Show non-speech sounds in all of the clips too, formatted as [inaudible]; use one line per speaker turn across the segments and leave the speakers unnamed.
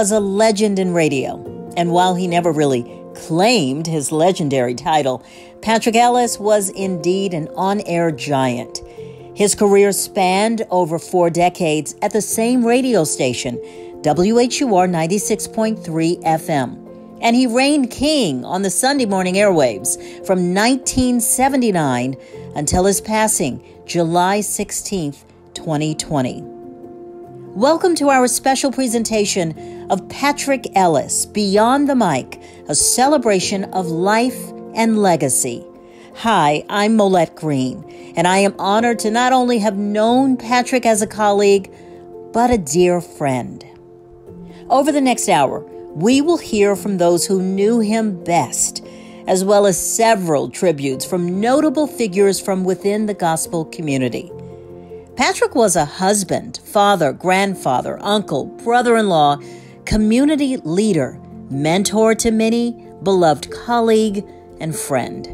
Was a legend in radio, and while he never really claimed his legendary title, Patrick Ellis was indeed an on air giant. His career spanned over four decades at the same radio station, WHUR 96.3 FM and he reigned king on the Sunday morning airwaves from 1979 until his passing July 16, 2020. Welcome to our special presentation of Patrick Ellis, Beyond the Mic, a celebration of life and legacy. Hi, I'm Molette Green, and I am honored to not only have known Patrick as a colleague, but a dear friend. Over the next hour, we will hear from those who knew him best, as well as several tributes from notable figures from within the gospel community. Patrick was a husband, father, grandfather, uncle, brother in law, community leader, mentor to many, beloved colleague, and friend.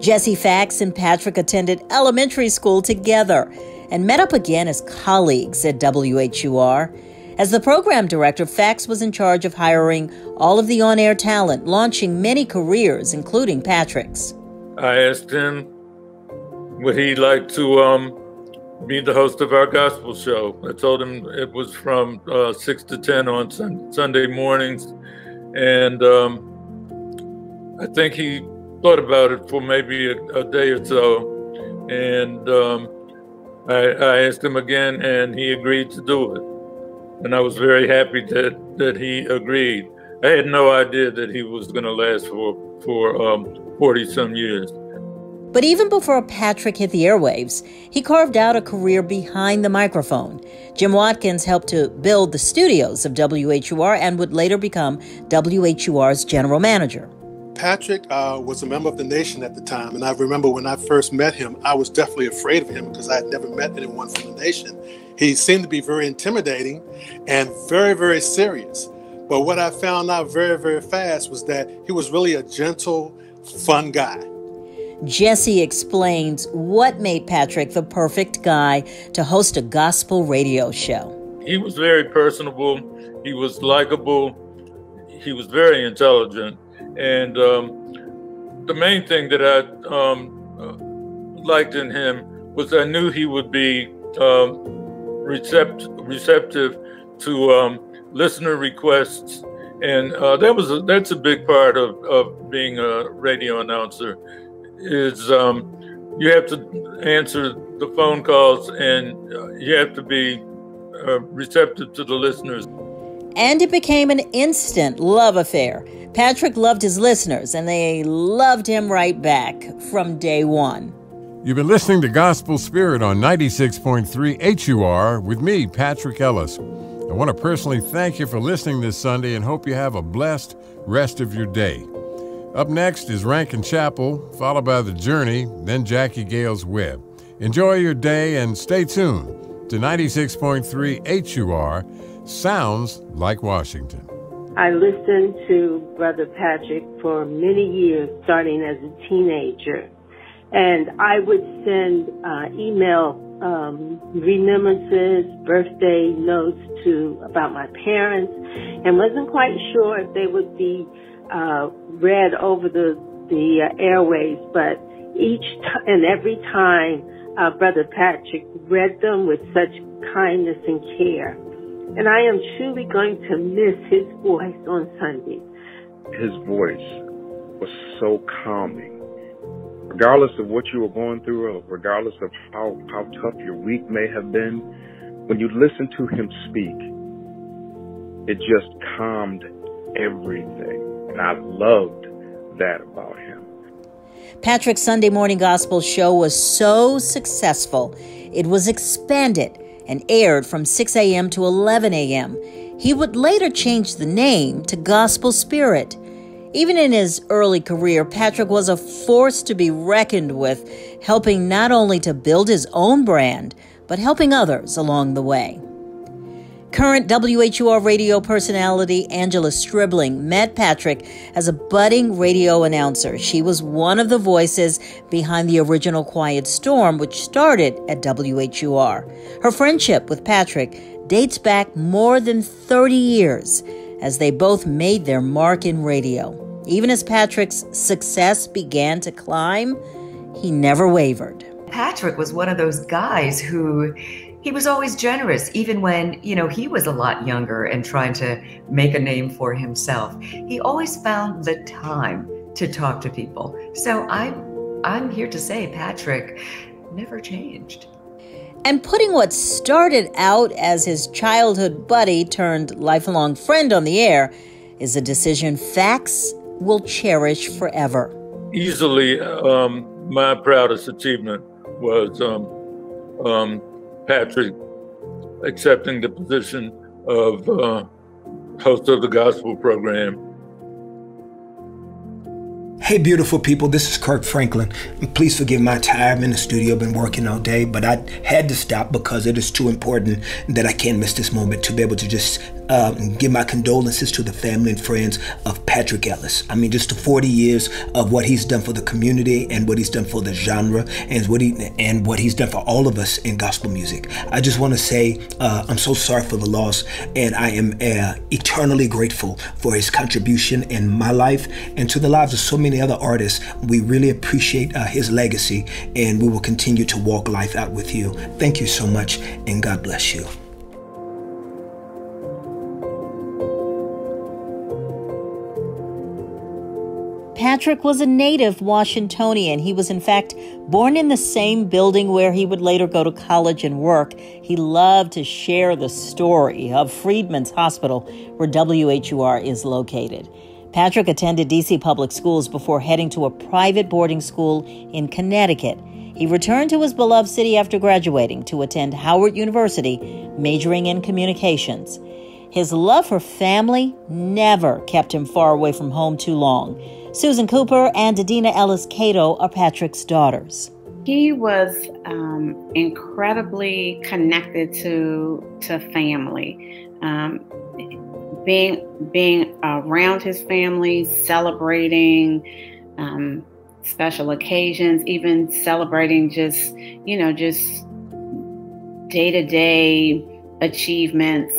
Jesse Fax and Patrick attended elementary school together and met up again as colleagues at WHUR as the program director, Fax was in charge of hiring all of the on air talent, launching many careers, including Patrick's.
I asked him, would he like to um, be the host of our gospel show? I told him it was from uh, 6 to 10 on sun- Sunday mornings. And um, I think he thought about it for maybe a, a day or so. And um, I, I asked him again, and he agreed to do it and I was very happy that that he agreed. I had no idea that he was going to last for for um, some years.
But even before Patrick hit the airwaves, he carved out a career behind the microphone. Jim Watkins helped to build the studios of WHUR and would later become WHUR's general manager.
Patrick uh, was a member of the nation at the time, and I remember when I first met him, I was definitely afraid of him because I had never met anyone from the nation. He seemed to be very intimidating and very, very serious. But what I found out very, very fast was that he was really a gentle, fun guy.
Jesse explains what made Patrick the perfect guy to host a gospel radio show.
He was very personable, he was likable, he was very intelligent. And um, the main thing that I um, uh, liked in him was I knew he would be um, recept- receptive to um, listener requests, and uh, that was a, that's a big part of, of being a radio announcer. Is um, you have to answer the phone calls, and uh, you have to be uh, receptive to the listeners.
And it became an instant love affair. Patrick loved his listeners, and they loved him right back from day one.
You've been listening to Gospel Spirit on 96.3 HUR with me, Patrick Ellis. I want to personally thank you for listening this Sunday and hope you have a blessed rest of your day. Up next is Rankin Chapel, followed by The Journey, then Jacqui Gales Webb. Enjoy your day and stay tuned to 96.3 HUR, Sounds Like Washington.
I listened to Brother Patrick for many years, starting as a teenager and I would send uh, email um, remembrances, birthday notes to about my parents, and wasn't quite sure if they would be uh, read over the the uh, airways. But each t- and every time, uh, Brother Patrick read them with such kindness and care, and I am truly going to miss his voice on Sunday.
His voice was so calming regardless of what you were going through or regardless of how, how tough your week may have been, when you listen to him speak, it just calmed everything. And I loved that about him.
Patrick's Sunday morning gospel show was so successful, it was expanded and aired from 6 a.m. to 11 a.m. He would later change the name to Gospel Spirit. Even in his early career, Patrick was a force to be reckoned with, helping not only to build his own brand, but helping others along the way. Current WHUR radio personality Angela Stribling met Patrick as a budding radio announcer. She was one of the voices behind the original Quiet Storm, which started at WHUR. Her friendship with Patrick dates back more than 30 years as they both made their mark in radio. Even as Patrick's success began to climb, he never wavered.
Patrick was one of those guys who he was always generous, even when, you know, he was a lot younger and trying to make a name for himself. He always found the time to talk to people. So I I'm here to say Patrick never changed.
And putting what started out as his childhood buddy turned lifelong friend on the air is a decision Fax will cherish forever.
Easily, um, my proudest achievement was um, um, Patrick accepting the position of uh, host of the gospel program
Hey, beautiful people, this is Kirk Franklin. Please forgive my time in the studio. I've been working all day, but I had to stop because it is too important that I can't miss this moment to be able to just um, give my condolences to the family and friends of Patrick Ellis. I mean, just the 40 years of what he's done for the community and what he's done for the genre and what he and what he's done for all of us in gospel music. I just want to say uh, I'm so sorry for the loss, and I am uh, eternally grateful for his contribution in my life and to the lives of so many other artists. We really appreciate uh, his legacy, and we will continue to walk life out with you. Thank you so much, and God bless you.
Patrick was a native Washingtonian. He was, in fact, born in the same building where he would later go to college and work. He loved to share the story of Freedmen's Hospital, where WHUR is located. Patrick attended DC public schools before heading to a private boarding school in Connecticut. He returned to his beloved city after graduating to attend Howard University, majoring in communications. His love for family never kept him far away from home too long. Susan Cooper and Adina Ellis Cato are Patrick's daughters.
He was um, incredibly connected to to family. Um, being being around his family, celebrating um, special occasions, even celebrating just you know just day to day achievements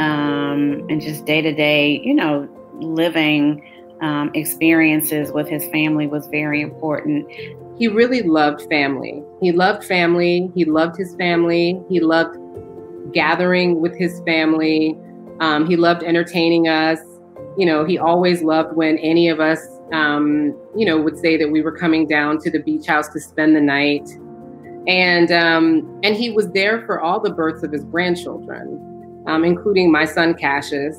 um, and just day to day you know living um, experiences with his family was very important.
He really loved family. He loved family. He loved his family. He loved gathering with his family. Um, he loved entertaining us. You know, he always loved when any of us, um, you know, would say that we were coming down to the beach house to spend the night. And um, and he was there for all the births of his grandchildren, um, including my son Cassius.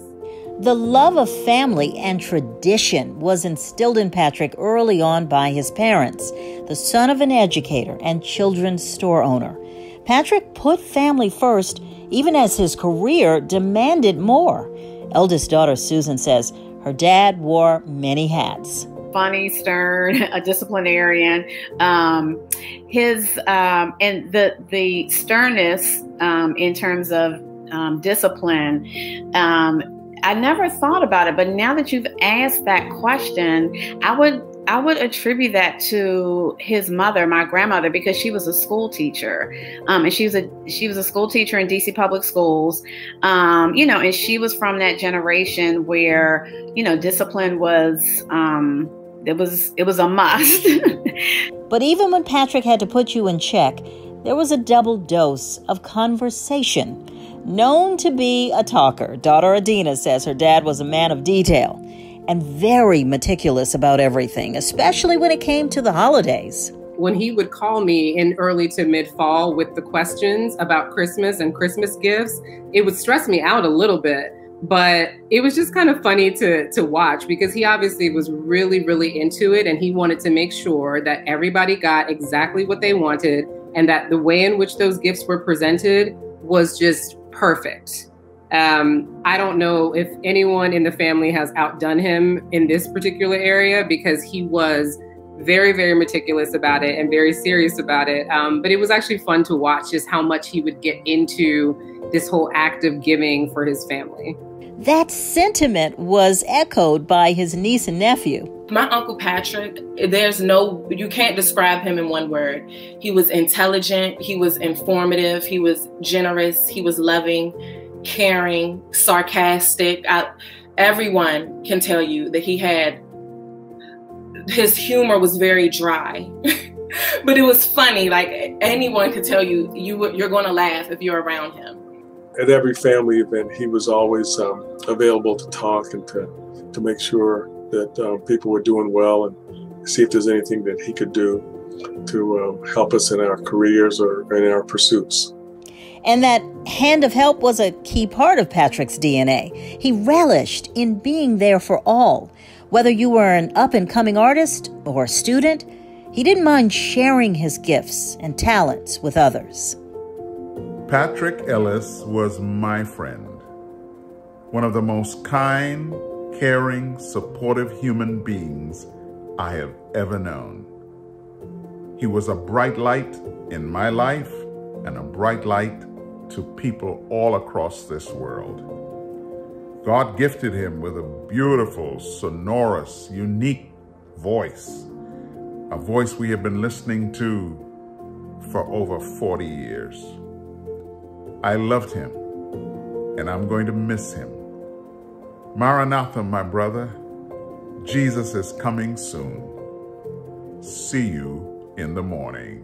The love of family and tradition was instilled in Patrick early on by his parents, the son of an educator and children's store owner. Patrick put family first, even as his career demanded more. Eldest daughter Susan says her dad wore many hats.
Funny, stern, a disciplinarian. Um, his um, and the the sternness um, in terms of um, discipline um, I never thought about it, but now that you've asked that question, I would I would attribute that to his mother, my grandmother, because she was a school teacher, um, and she was a she was a school teacher in DC public schools, um, you know, and she was from that generation where you know discipline was um, it was it was a must. [laughs]
but even when Patrick had to put you in check, there was a double dose of conversation. Known to be a talker, daughter Adina says her dad was a man of detail and very meticulous about everything, especially when it came to the holidays.
When he would call me in early to mid fall with the questions about Christmas and Christmas gifts, it would stress me out a little bit. But it was just kind of funny to, to watch because he obviously was really, really into it and he wanted to make sure that everybody got exactly what they wanted and that the way in which those gifts were presented was just perfect. Um, I don't know if anyone in the family has outdone him in this particular area because he was very, very meticulous about it and very serious about it. Um, but it was actually fun to watch just how much he would get into this whole act of giving for his family.
That sentiment was echoed by his niece and nephew.
My Uncle Patrick, there's no, you can't describe him in one word. He was intelligent, he was informative, he was generous, he was loving,
caring, sarcastic. I, everyone can tell you that he had his humor was very dry. [laughs] but it was funny. Like anyone could tell you, you you're going to laugh if you're around him.
At every family event, he was always um, available to talk and to to make sure that uh, people were doing well and see if there's anything that he could do to um, help us in our careers or in our pursuits.
And that hand of help was a key part of Patrick's DNA. He relished in being there for all. Whether you were an up and coming artist or a student, he didn't mind sharing his gifts and talents with others.
Patrick Ellis was my friend, one of the most kind, caring, supportive human beings I have ever known. He was a bright light in my life and a bright light to people all across this world. God gifted him with a beautiful, sonorous, unique voice, a voice we have been listening to for over 40 years. I loved him, and I'm going to miss him. Maranatha, my brother, Jesus is coming soon. See you in the morning.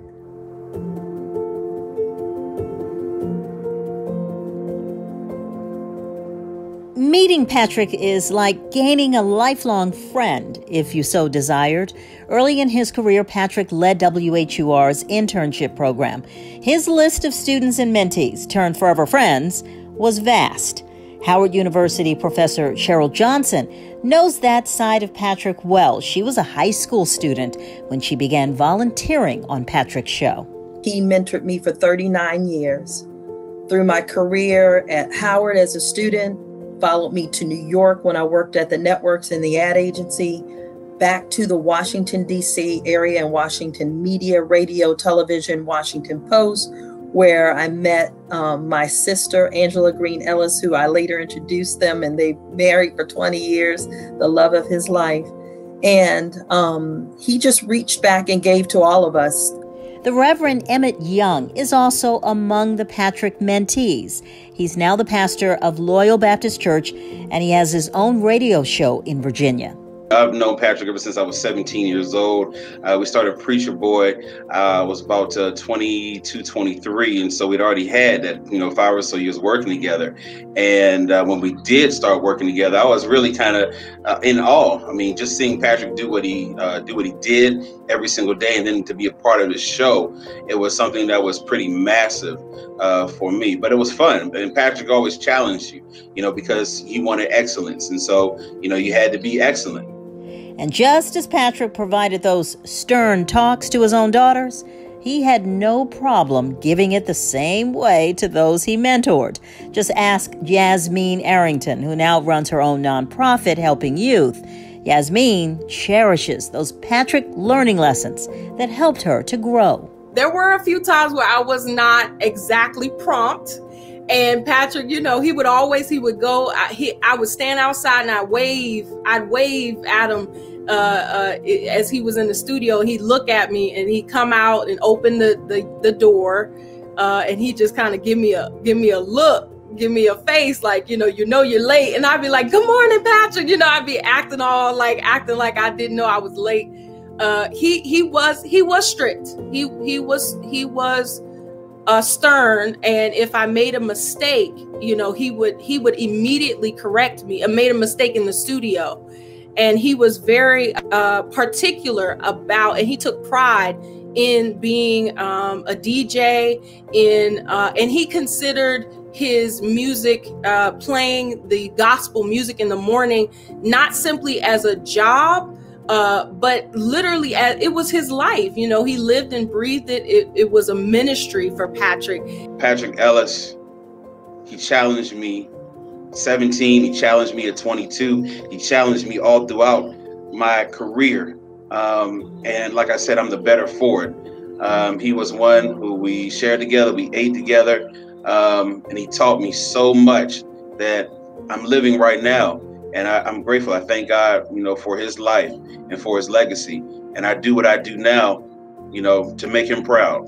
Meeting Patrick is like gaining a lifelong friend, if you so desired. Early in his career, Patrick led WHUR's internship program. His list of students and mentees turned forever friends was vast. Howard University professor Cheryl Johnson knows that side of Patrick well. She was a high school student when she began volunteering on Patrick's show.
He mentored me for 39 years. Through my career at Howard as a student, followed me to New York when I worked at the networks and the ad agency, back to the Washington, D.C. area and Washington Media, Radio, Television, Washington Post, where I met um, my sister, Angela Green Ellis, who I later introduced them, and they married for 20 years, the love of his life. And um, he just reached back and gave to all of us.
The Reverend Emmett Young is also among the Patrick mentees. He's now the pastor of Loyal Baptist Church, and he has his own radio show in Virginia.
I've known Patrick ever since I was 17 years old. Uh, we started Preacher Boy. Uh, I was about uh, 22, 23, and so we'd already had that, you know, five or so years working together. And uh, when we did start working together, I was really kind of uh, in awe. I mean, just seeing Patrick do what he uh, do what he did every single day, and then to be a part of the show, it was something that was pretty massive for me. But it was fun, and Patrick always challenged you, you know, because he wanted excellence, and so you know you had to be excellent.
And just as Patrick provided those stern talks to his own daughters, he had no problem giving it the same way to those he mentored. Just ask Yasmine Arrington, who now runs her own nonprofit helping youth. Yasmine cherishes those Patrick learning lessons that helped her to grow.
There were a few times where I was not exactly prompt and Patrick, you know, he would always he would go. I, he, I would stand outside and I wave. I'd wave at him uh, uh, as he was in the studio. He'd look at me and he'd come out and open the the, the door, uh, and he just kind of give me a give me a look, give me a face like you know you know you're late, and I'd be like, "Good morning, Patrick." You know, I'd be acting all like acting like I didn't know I was late. Uh, he he was he was strict. He he was he was uh, stern and if i made a mistake you know he would he would immediately correct me. I made a mistake in the studio and he was very uh, particular about and he took pride in being um, a dj in uh, and he considered his music uh, playing the gospel music in the morning not simply as a job uh, but literally it was his life you know he lived and breathed it. it it was a ministry for patrick.
Patrick ellis he challenged me. 17 he challenged me at 22 he challenged me all throughout my career. Um, and like i said i'm the better for it. Um, he was one who we shared together we ate together. Um, and he taught me so much that i'm living right now and I, am grateful. I thank God, you know, for his life and for his legacy. And I do what I do now, you know, to make him proud.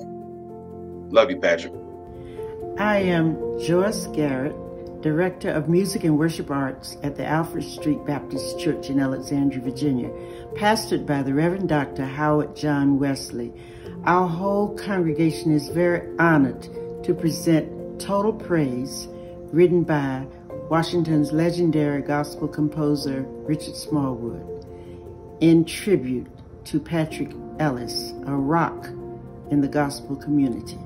Love you, Patrick.
I am Joyce Garrett, Director of Music and Worship Arts at the Alfred Street Baptist Church in Alexandria, Virginia, pastored by the Reverend Dr. Howard John Wesley. Our whole congregation is very honored to present Total Praise, written by Washington's legendary gospel composer Richard Smallwood, in tribute to Patrick Ellis, a rock in the gospel community.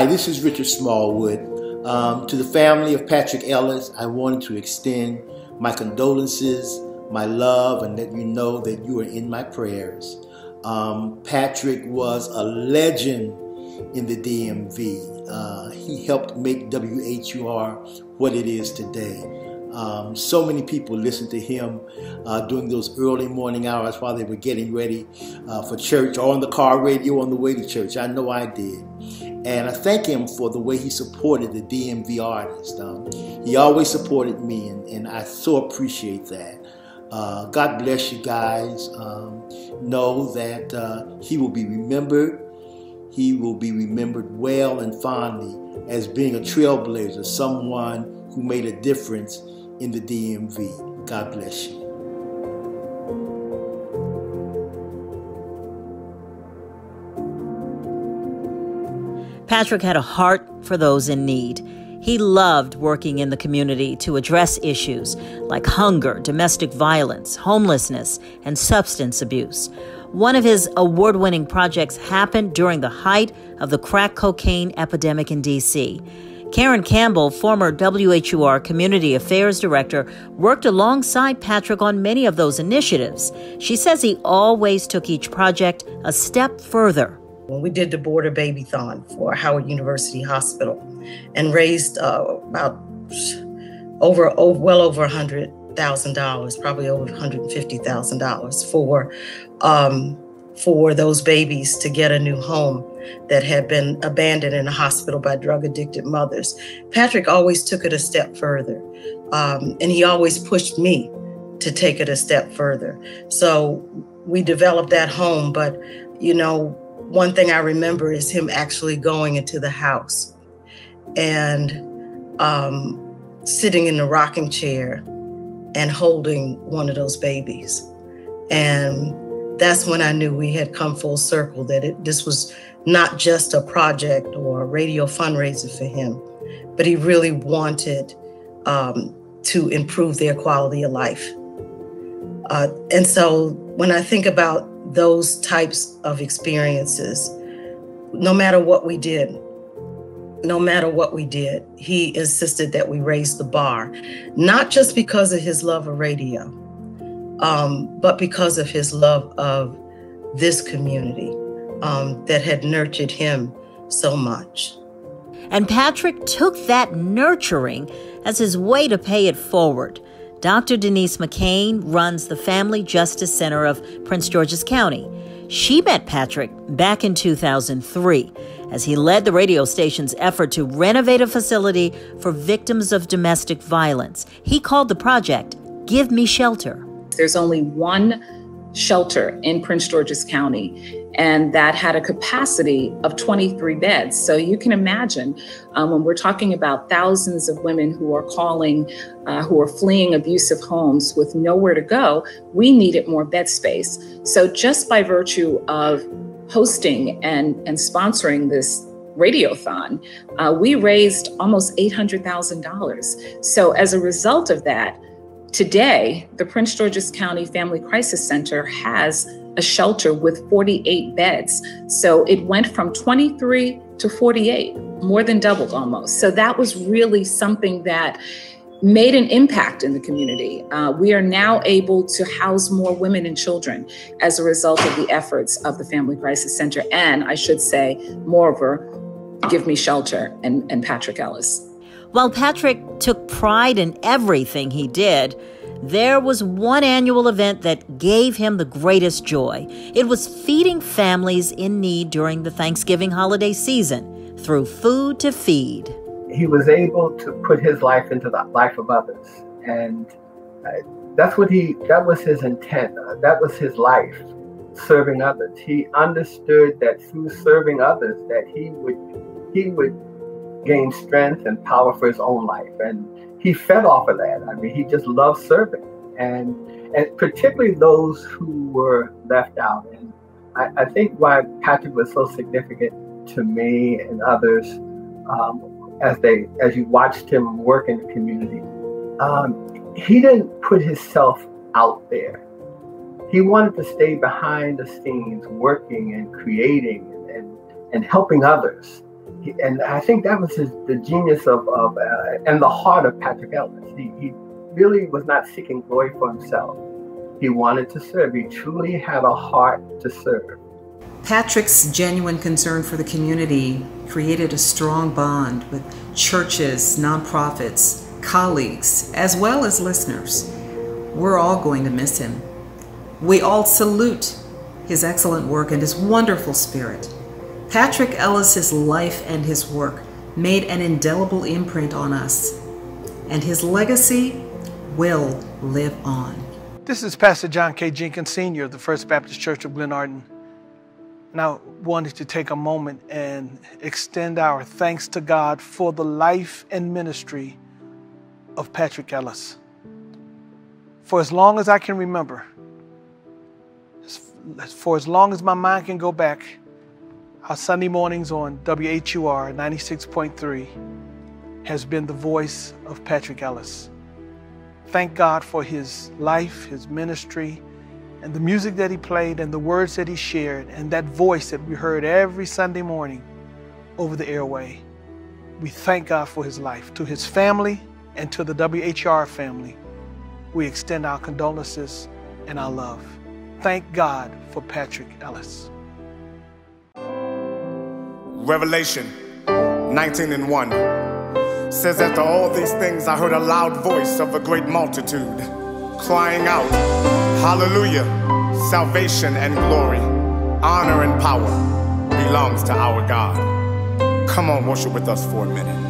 Hi, this is Richard Smallwood. Um, to the family of Patrick Ellis, I wanted to extend my condolences, my love, and let you know that you are in my prayers. Um, Patrick was a legend in the DMV. Uh, he helped make WHUR what it is today. Um, so many people listened to him uh, during those early morning hours while they were getting ready uh, for church or on the car radio on the way to church. I know I did. And I thank him for the way he supported the DMV artist. Um, he always supported me, and, and I so appreciate that. Uh, God bless you guys. Um, know that uh, he will be remembered. He will be remembered well and fondly as being a trailblazer, someone who made a difference in the DMV. God bless you.
Patrick had a heart for those in need. He loved working in the community to address issues like hunger, domestic violence, homelessness, and substance abuse. One of his award winning projects happened during the height of the crack cocaine epidemic in D.C. Karen Campbell, former WHUR Community Affairs Director, worked alongside Patrick on many of those initiatives. She says he always took each project a step further.
When we did the Boarder Babython for Howard University Hospital and raised uh, about over, over well over a hundred thousand dollars, probably over one hundred and fifty thousand dollars for um, for those babies to get a new home that had been abandoned in a hospital by drug addicted mothers. Patrick always took it a step further, um, and he always pushed me to take it a step further. So we developed that home, but you know, one thing I remember is him actually going into the house and um, sitting in the rocking chair and holding one of those babies. And that's when I knew we had come full circle, that it, this was not just a project or a radio fundraiser for him, but he really wanted um, to improve their quality of life. Uh, and so when I think about those types of experiences, no matter what we did, no matter what we did, he insisted that we raise the bar, not just because of his love of radio, um, but because of his love of this community um, that had nurtured him so much.
And Patrick took that nurturing as his way to pay it forward. Dr. Denise McCain runs the Family Justice Center of Prince George's County. She met Patrick back in 2003 as he led the radio station's effort to renovate a facility for victims of domestic violence. He called the project Give Me Shelter.
There's only one shelter in Prince George's County, and that had a capacity of 23 beds. So you can imagine um, when we're talking about thousands of women who are calling, uh, who are fleeing abusive homes with nowhere to go, we needed more bed space. So just by virtue of hosting and, and sponsoring this radiothon, uh, we raised almost $800,000. So as a result of that, Today, the Prince George's County Family Crisis Center has a shelter with 48 beds. So it went from 23 to 48, more than doubled almost. So that was really something that made an impact in the community. Uh, we are now able to house more women and children as a result of the efforts of the Family Crisis Center. And I should say, moreover, Give Me Shelter and, and Patrick Ellis.
While Patrick took pride in everything he did, there was one annual event that gave him the greatest joy. It was feeding families in need during the Thanksgiving holiday season through Food to Feed.
He was able to put his life into the life of others. And uh, that's what he, that was his intent. Uh, that was his life, serving others. He understood that through serving others that he would, he would gain strength and power for his own life. And he fed off of that. I mean, he just loved serving. And and particularly those who were left out. And I, I think why Patrick was so significant to me and others um, as they as you watched him work in the community, um, he didn't put himself out there. He wanted to stay behind the scenes, working and creating and, and, and helping others he, and I think that was his, the genius of, of uh, and the heart of Patrick Ellis. He, he really was not seeking glory for himself. He wanted to serve. He truly had a heart to serve.
Patrick's genuine concern for the community created a strong bond with churches, nonprofits, colleagues, as well as listeners. We're all going to miss him. We all salute his excellent work and his wonderful spirit. Patrick Ellis's life and his work made an indelible imprint on us, and his legacy will live on.
This is Pastor John K. Jenkins Sr. of the First Baptist Church of Glenarden. And I wanted to take a moment and extend our thanks to God for the life and ministry of Patrick Ellis. For as long as I can remember, for as long as my mind can go back, our Sunday mornings on WHUR 96.3 has been the voice of Patrick Ellis. Thank God for his life, his ministry, and the music that he played, and the words that he shared, and that voice that we heard every Sunday morning over the airway. We thank God for his life. To his family and to the WHR family, we extend our condolences and our love. Thank God for Patrick Ellis.
Revelation 19 and 1 says, After all these things, I heard a loud voice of a great multitude crying out, Hallelujah! Salvation and glory, honor and power belongs to our God. Come on, worship with us for a minute.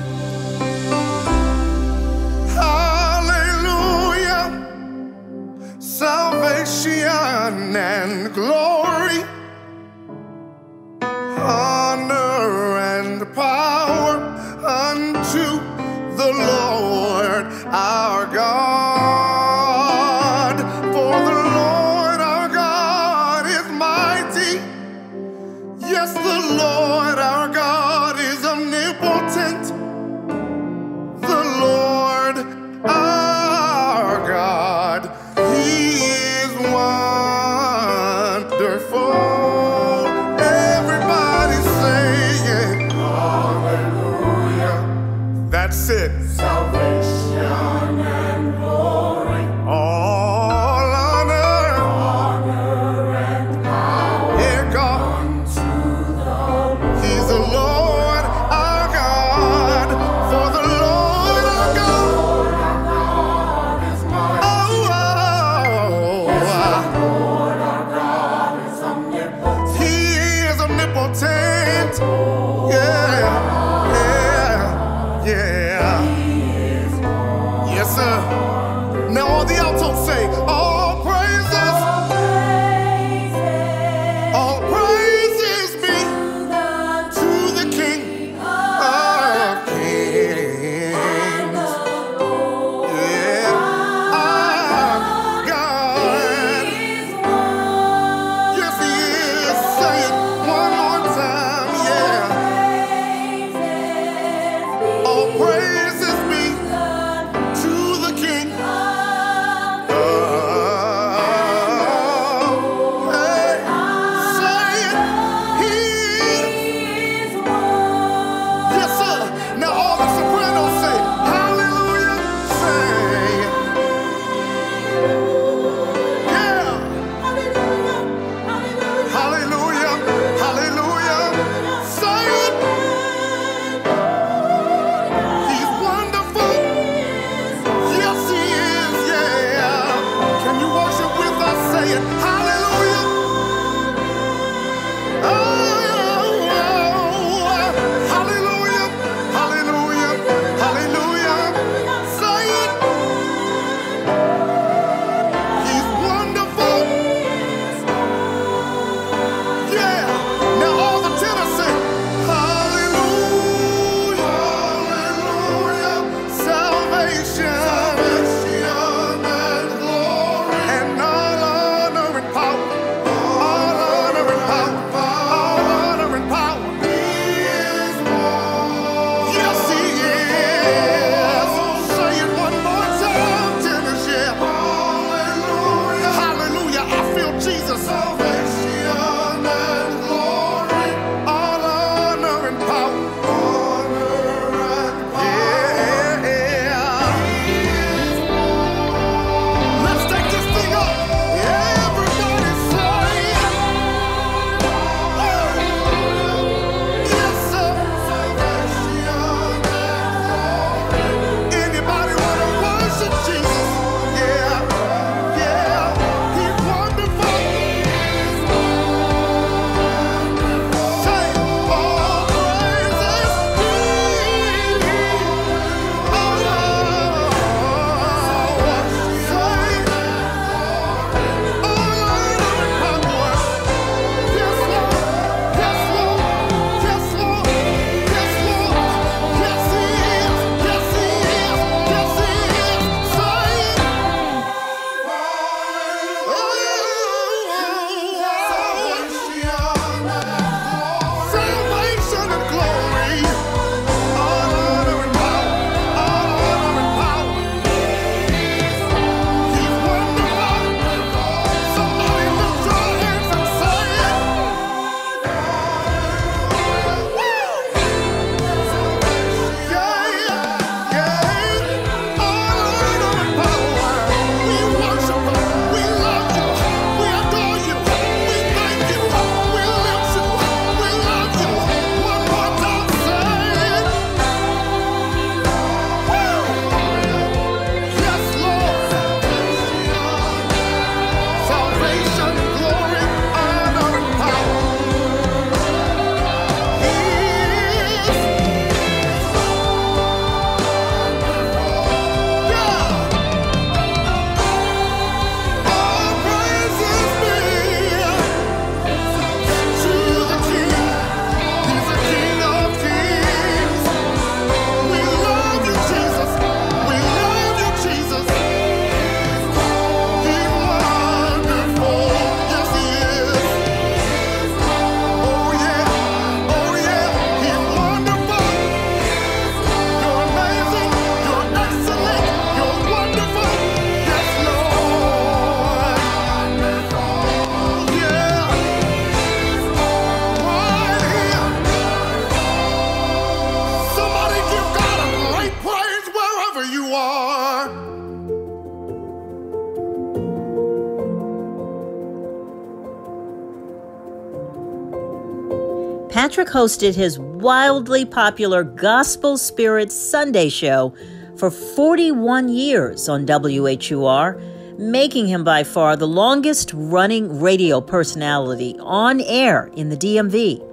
Hosted his wildly popular Gospel Spirit Sunday show for 41 years on WHUR, making him by far the longest running radio personality on air in the DMV.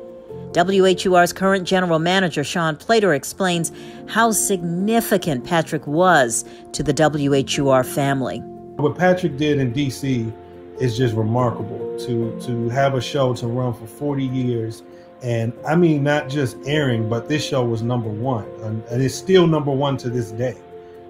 WHUR's current general manager, Sean Plater, explains how significant Patrick was to the WHUR family.
What Patrick did in DC is just remarkable. To to have a show to run for 40 years, and I mean not just airing, but this show was number one, and, and it's still number one to this day.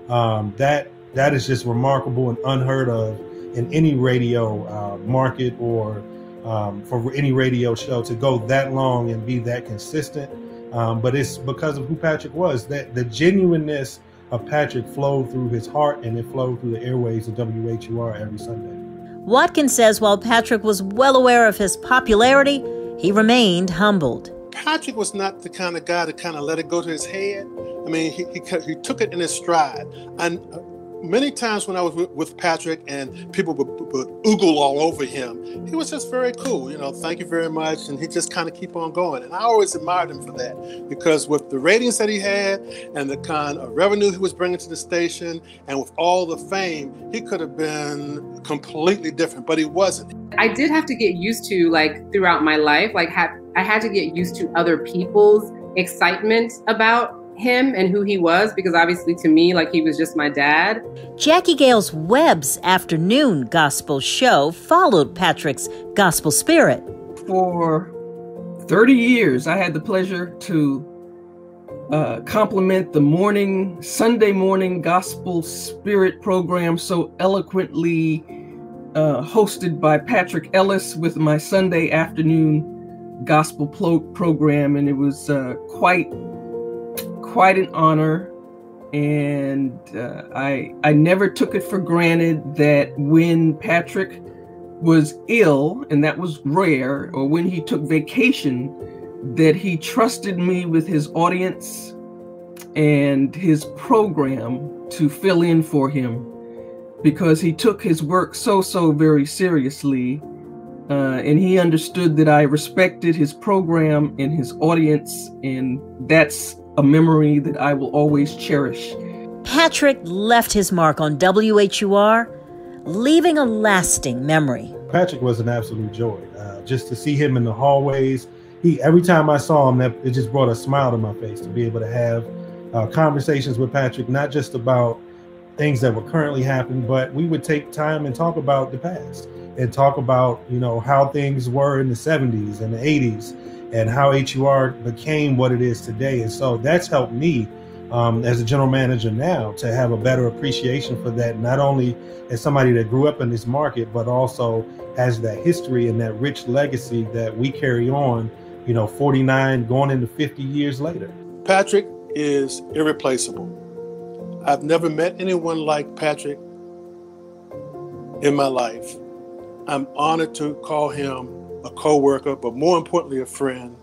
Um, that that is just remarkable and unheard of in any radio uh, market or um, for any radio show to go that long and be that consistent. Um, but it's because of who Patrick was. That the genuineness of Patrick flowed through his heart and it flowed through the airways of WHUR every Sunday.
Watkins says while Patrick was well aware of his popularity, he remained humbled.
Patrick was not the kind of guy to kind of let it go to his head. I mean, he, he, he took it in his stride. And many times when I was with, Patrick and people would, would, oogle all over him, he was just very cool. You know, thank you very much, and he just kind of keep on going. And I always admired him for that because with the ratings that he had and the kind of revenue he was bringing to the station, and with all the fame, he could have been completely different, but he wasn't.
I did have to get used to like throughout my life, like I had to get used to other people's excitement about him and who he was because obviously to me like he was just my dad.
Jacqui Gales Webb's afternoon gospel show followed Patrick's gospel spirit.
For 30 years I had the pleasure to uh, complement the morning Sunday morning gospel spirit program so eloquently uh, hosted by Patrick Ellis with my Sunday afternoon gospel pro- program and it was uh, quite quite an honor and uh, I I never took it for granted that when Patrick was ill and that was rare or when he took vacation that he trusted me with his audience and his program to fill in for him because he took his work so so very seriously uh, and he understood that I respected his program and his audience and that's a memory that I will always cherish.
Patrick left his mark on WHUR, leaving a lasting memory.
Patrick was an absolute joy. Uh, just to see him in the hallways, he every time I saw him, that it just brought a smile to my face to be able to have uh, conversations with Patrick, not just about things that were currently happening, but we would take time and talk about the past and talk about you know how things were in the 70s and the 80s and how HUR became what it is today. And so that's helped me um, as a general manager now to have a better appreciation for that, not only as somebody that grew up in this market, but also has that history and that rich legacy that we carry on, you know, 49 going into 50 years later.
Patrick is irreplaceable. I've never met anyone like Patrick in my life. I'm honored to call him a co-worker, but more importantly, a friend.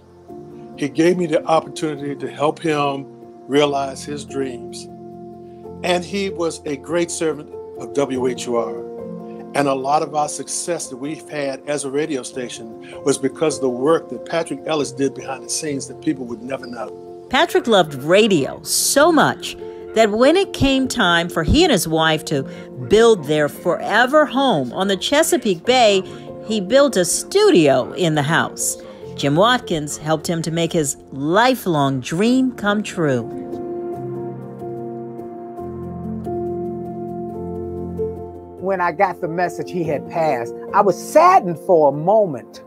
He gave me the opportunity to help him realize his dreams. And he was a great servant of WHUR. And a lot of our success that we've had as a radio station was because of the work that Patrick Ellis did behind the scenes that people would never know.
Patrick loved radio so much that when it came time for he and his wife to build their forever home on the Chesapeake Bay, he built a studio in the house. Jim Watkins helped him to make his lifelong dream come true.
When I got the message he had passed, I was saddened for a moment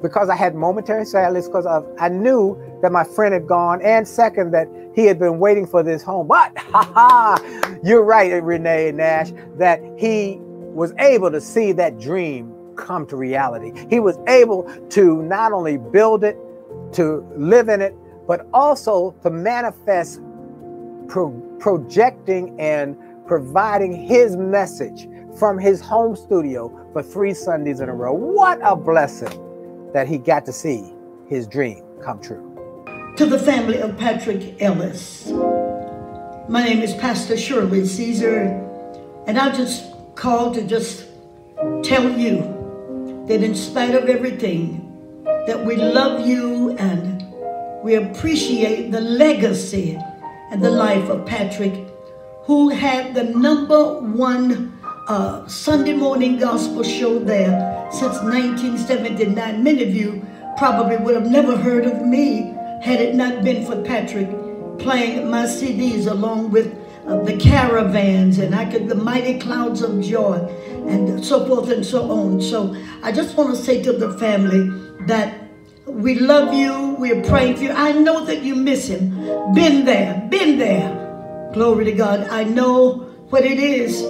because I had momentary sadness because I knew that my friend had gone, and second that he had been waiting for this home. But [laughs] ha ha, you're right, Renee Nash, that he was able to see that dream come to reality. He was able to not only build it, to live in it, but also to manifest pro- projecting and providing his message from his home studio for three Sundays in a row. What a blessing that he got to see his dream come true.
To the family of Patrick Ellis, my name is Pastor Shirley Caesar, and I just called to just tell you that in spite of everything, that we love you and we appreciate the legacy and the life of Patrick, who had the number one uh, Sunday morning gospel show there since 1979. Many of you probably would have never heard of me had it not been for Patrick playing my CDs along with uh, the caravans and I could the mighty clouds of joy and so forth and so on. So I just want to say to the family that we love you. We're praying for you. I know that you miss him. Been there, been there. Glory to God. I know what it is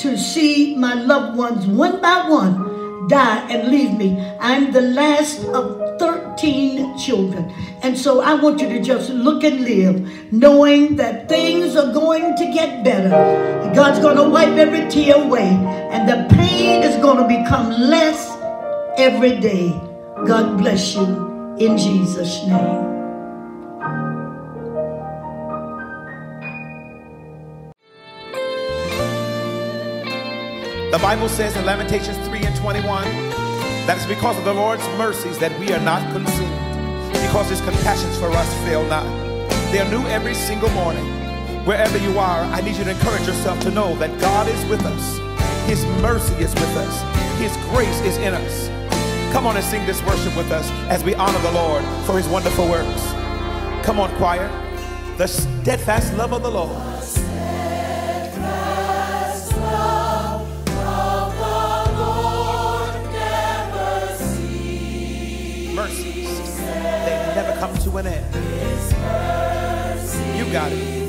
to see my loved ones one by one die and leave me. I'm the last of 13 children. And so I want you to just look and live, knowing that things are going to get better. God's going to wipe every tear away, and the pain is going to become less every day. God bless you in Jesus' name.
The Bible says in Lamentations 3 and 21 that it's because of the Lord's mercies that we are not consumed, because his compassions for us fail not. They are new every single morning. Wherever you are, I need you to encourage yourself to know that God is with us. His mercy is with us. His grace is in us. Come on and sing this worship with us as we honor the Lord for his wonderful works. Come on, choir. The steadfast love of the Lord. Come to an end. You got it.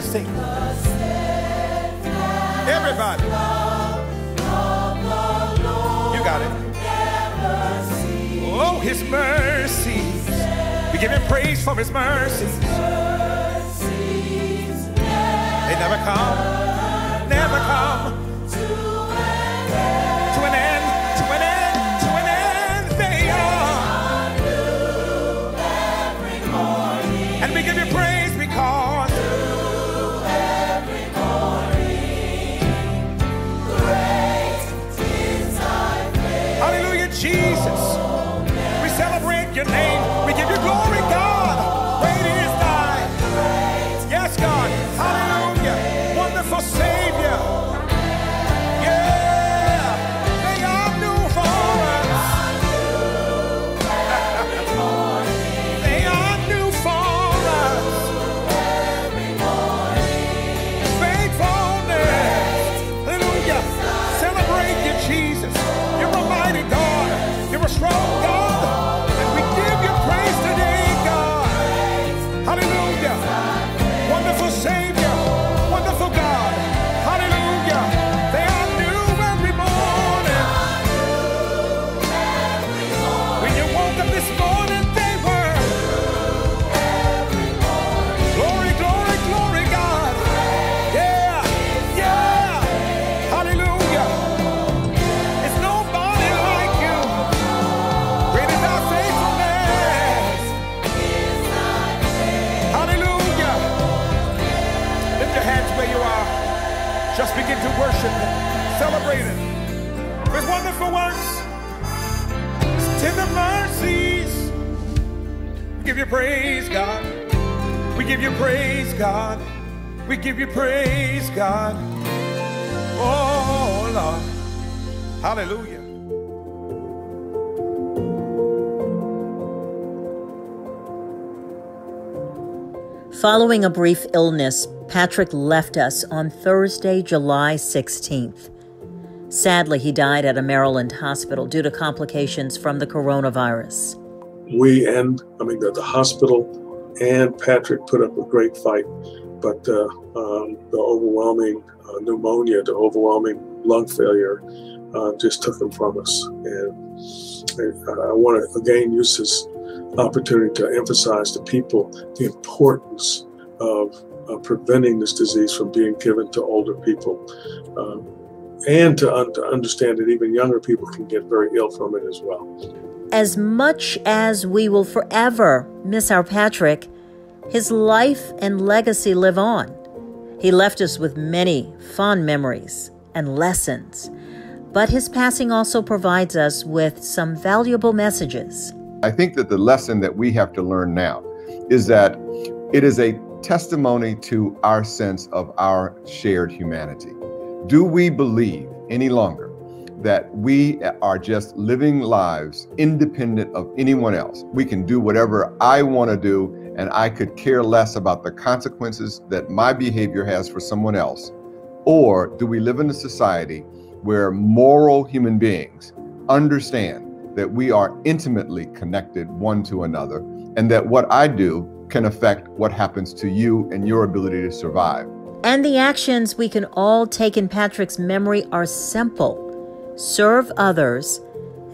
Let's sing. Everybody. You got it. Oh, his mercies. We give him praise for his mercies. They never come, never come your name. You praise, God. We give you praise, God. We give you praise, God. Oh, Lord. Hallelujah.
Following a brief illness, Patrick left us on Thursday, July 16th. Sadly, he died at a Maryland hospital due to complications from the coronavirus.
We and, I mean, the, the hospital and Patrick put up a great fight, but uh, um, the overwhelming uh, pneumonia, the overwhelming lung failure uh, just took him from us. And I, I want to again use this opportunity to emphasize to people the importance of uh, preventing this disease from being given to older people. Um, and to, un- to understand that even younger people can get very ill from it as well.
As much as we will forever miss our Patrick, his life and legacy live on. He left us with many fond memories and lessons, but his passing also provides us with some valuable messages.
I think that the lesson that we have to learn now is that it is a testimony to our sense of our shared humanity. Do we believe any longer that we are just living lives independent of anyone else? We can do whatever I want to do, and I could care less about the consequences that my behavior has for someone else? Or do we live in a society where moral human beings understand that we are intimately connected one to another and that what I do can affect what happens to you and your ability to survive?
And the actions we can all take in Patrick's memory are simple serve others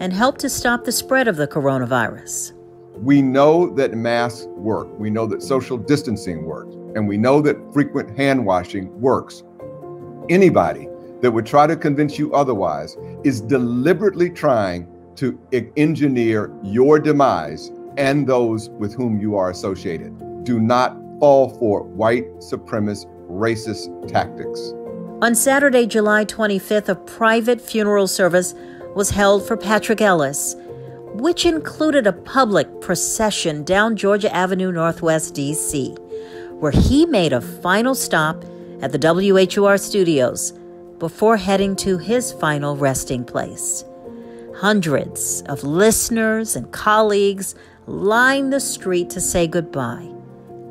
and help to stop the spread of the coronavirus.
We know that masks work. We know that social distancing works. And we know that frequent hand washing works. Anybody that would try to convince you otherwise is deliberately trying to engineer your demise and those with whom you are associated. Do not fall for white supremacist racist tactics.
On Saturday, July 25th, a private funeral service was held for Patrick Ellis, which included a public procession down Georgia Avenue Northwest, D.C., where he made a final stop at the WHUR studios before heading to his final resting place. Hundreds of listeners and colleagues lined the street to say goodbye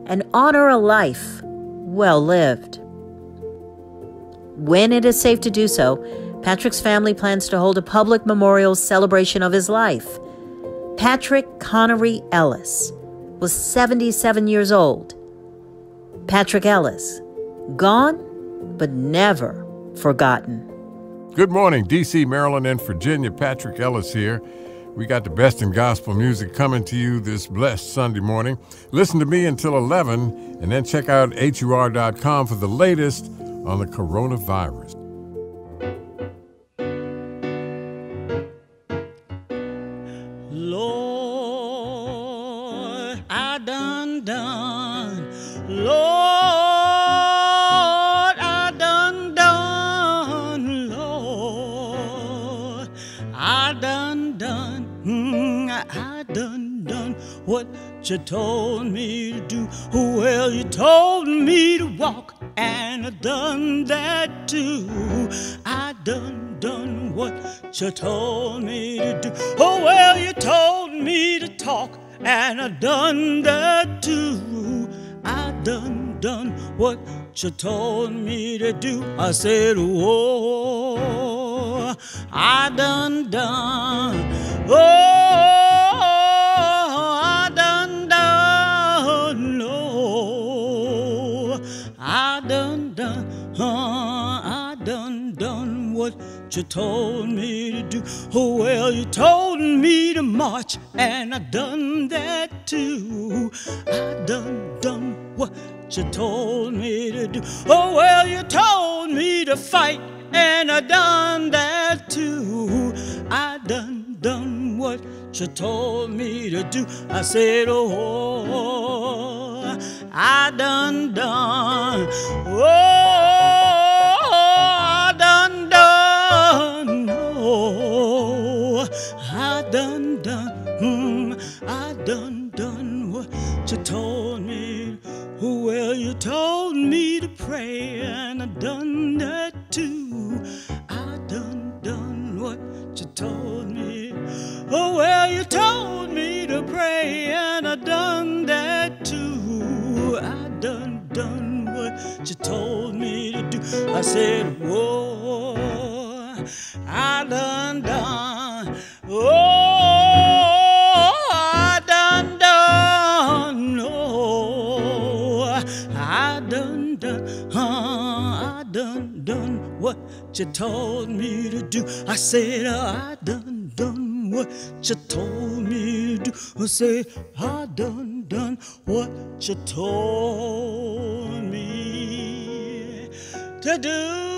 and honor a life well lived. When it is safe to do so, Patrick's family plans to hold a public memorial celebration of his life. Patrick Connery Ellis was 77 years old. Patrick Ellis, gone but never forgotten.
Good morning, D.C., Maryland, and Virginia. Patrick Ellis here. We got the best in gospel music coming to you this blessed Sunday morning. Listen to me until 11 and then check out HUR.com for the latest on the coronavirus.
Lord, I done done. Lord, I done done. Lord, I done done. Mm, I done done what you told me to do. Well, you told me to walk, I done that too. I done done what you told me to do. Oh, well, you told me to talk, and I done that too. I done done what you told me to do. I said, Oh, I done done. Oh, you told me to do. Oh, well, you told me to march, and I done that too. I done done what you told me to do. Oh, well, you told me to fight, and I done that too. I done done what you told me to do. I said, Oh, I done done. Oh. Oh, I done done. Mm, I done done what you told me. Well, you told me to pray, and I done that too. I done done what you told me. Oh, well, you told me to pray, and I done that too. I done done what you told me to do. I said, you told me to do. I said, I done done what you told me to do. I said, I done done what you told me to do.